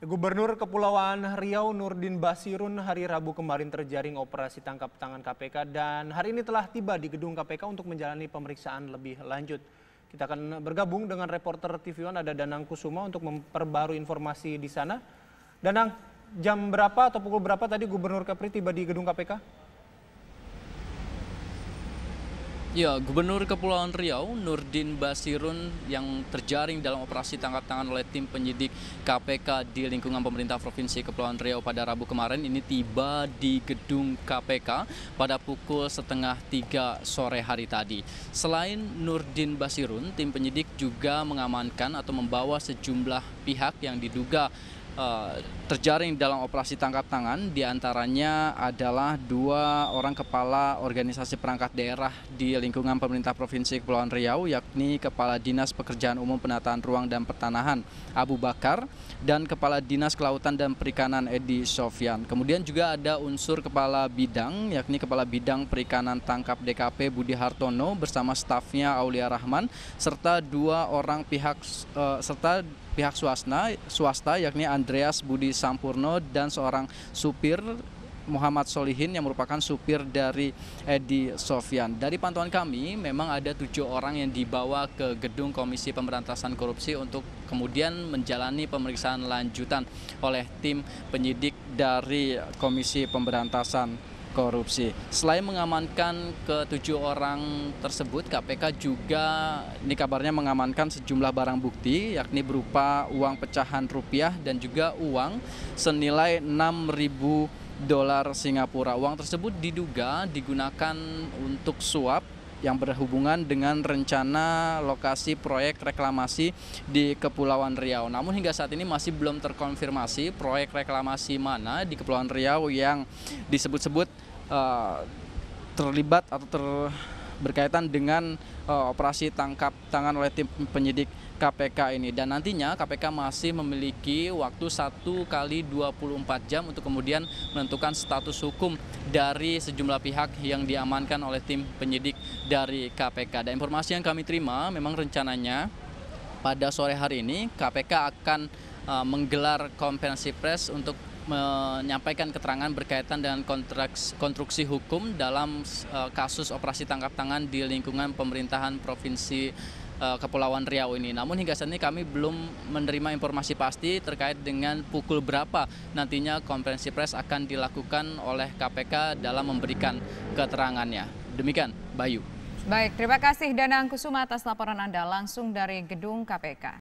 Gubernur Kepulauan Riau Nurdin Basirun hari Rabu kemarin terjaring operasi tangkap tangan KPK dan hari ini telah tiba di gedung KPK untuk menjalani pemeriksaan lebih lanjut. Kita akan bergabung dengan reporter TV One ada Danang Kusuma untuk memperbarui informasi di sana. Danang, jam berapa atau pukul berapa tadi Gubernur Kepri tiba di gedung KPK? Ya, Gubernur Kepulauan Riau Nurdin Basirun yang terjaring dalam operasi tangkap tangan oleh tim penyidik KPK di lingkungan pemerintah Provinsi Kepulauan Riau pada Rabu kemarin ini tiba di gedung KPK pada pukul setengah tiga sore hari tadi. Selain Nurdin Basirun, tim penyidik juga mengamankan atau membawa sejumlah pihak yang diduga uh, terjaring dalam operasi tangkap tangan di antaranya adalah dua orang kepala organisasi perangkat daerah di lingkungan pemerintah Provinsi Kepulauan Riau yakni Kepala Dinas Pekerjaan Umum Penataan Ruang dan Pertanahan Abu Bakar dan Kepala Dinas Kelautan dan Perikanan Edi Sofyan. Kemudian juga ada unsur Kepala Bidang yakni Kepala Bidang Perikanan Tangkap DKP Budi Hartono bersama stafnya Aulia Rahman serta dua orang pihak uh, serta pihak swasta, swasta yakni Andreas Budi Sampurno dan seorang supir Muhammad Solihin yang merupakan supir dari Edi Sofyan. Dari pantauan kami, memang ada tujuh orang yang dibawa ke gedung Komisi Pemberantasan Korupsi untuk kemudian menjalani pemeriksaan lanjutan oleh tim penyidik dari Komisi Pemberantasan korupsi. Selain mengamankan ketujuh orang tersebut, KPK juga ini kabarnya mengamankan sejumlah barang bukti, yakni berupa uang pecahan rupiah dan juga uang senilai 6.000 dolar Singapura. Uang tersebut diduga digunakan untuk suap yang berhubungan dengan rencana lokasi proyek reklamasi di Kepulauan Riau. Namun hingga saat ini masih belum terkonfirmasi proyek reklamasi mana di Kepulauan Riau yang disebut-sebut uh, terlibat atau ter berkaitan dengan uh, operasi tangkap tangan oleh tim penyidik KPK ini dan nantinya KPK masih memiliki waktu 1 kali 24 jam untuk kemudian menentukan status hukum dari sejumlah pihak yang diamankan oleh tim penyidik dari KPK. Dan informasi yang kami terima memang rencananya pada sore hari ini KPK akan uh, menggelar konferensi pers untuk menyampaikan keterangan berkaitan dengan kontraks, konstruksi hukum dalam uh, kasus operasi tangkap tangan di lingkungan pemerintahan Provinsi uh, Kepulauan Riau ini. Namun hingga saat ini kami belum menerima informasi pasti terkait dengan pukul berapa nantinya konferensi pers akan dilakukan oleh KPK dalam memberikan keterangannya. Demikian, Bayu. Baik, terima kasih Danang Kusuma atas laporan Anda langsung dari gedung KPK.